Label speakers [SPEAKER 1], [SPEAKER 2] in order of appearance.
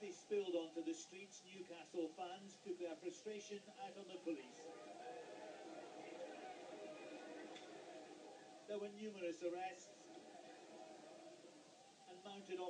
[SPEAKER 1] they spilled onto the streets, Newcastle fans took their frustration out on the police. There were numerous arrests and mounted